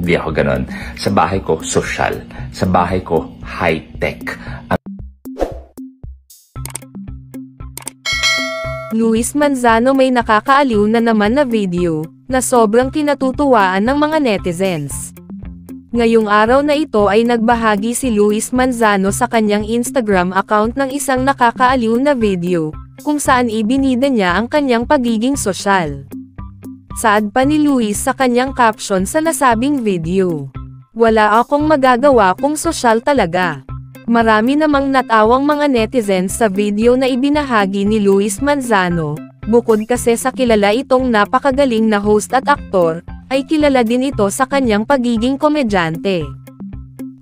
Hindi ako ganon. Sa bahay ko, social. Sa bahay ko, high-tech. Luis Manzano may nakakaaliw na naman na video, na sobrang kinatutuwaan ng mga netizens. Ngayong araw na ito ay nagbahagi si Luis Manzano sa kanyang Instagram account ng isang nakakaaliw na video, kung saan ibinida niya ang kanyang pagiging sosyal. Saad pa ni Luis sa kanyang caption sa nasabing video. Wala akong magagawa kung sosyal talaga. Marami namang natawang mga netizens sa video na ibinahagi ni Luis Manzano, bukod kasi sa kilala itong napakagaling na host at aktor, ay kilala din ito sa kanyang pagiging komedyante.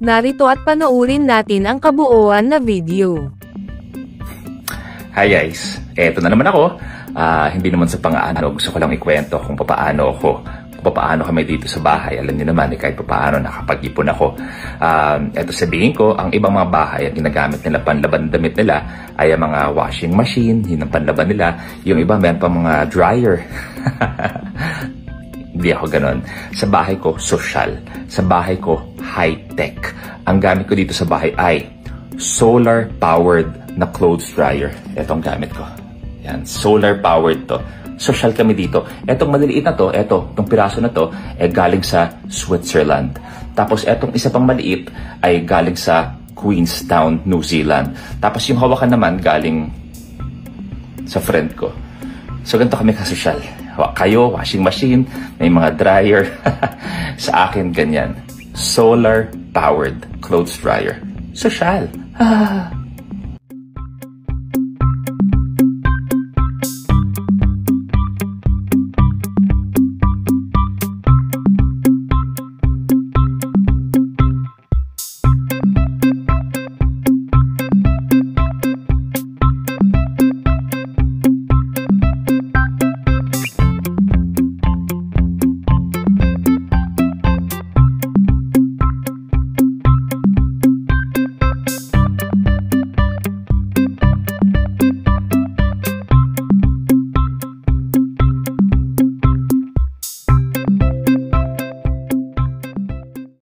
Narito at panoorin natin ang kabuuan na video. Hi guys, eto na naman ako. Ah, hindi naman sa pang-ano, gusto ko lang ikwento kung paano ako kung paano kami dito sa bahay. Alam niyo naman, eh, kahit paano nakapag-ipon ako. Um, eto sabihin ko, ang ibang mga bahay, ang ginagamit nila panlaban damit nila, ay ang mga washing machine, yun ang panlaban nila. Yung iba, meron pa mga dryer. Hindi ako ganon. Sa bahay ko, social. Sa bahay ko, high-tech. Ang gamit ko dito sa bahay ay solar-powered na clothes dryer. Ito ang gamit ko. Yan, solar-powered to social kami dito. Etong maliliit na to, eto, itong piraso na to, ay galing sa Switzerland. Tapos etong isa pang maliit ay galing sa Queenstown, New Zealand. Tapos yung hawakan naman galing sa friend ko. So ganito kami kasosyal. Kayo, washing machine, may mga dryer. sa akin, ganyan. Solar-powered clothes dryer. Sosyal. Ah.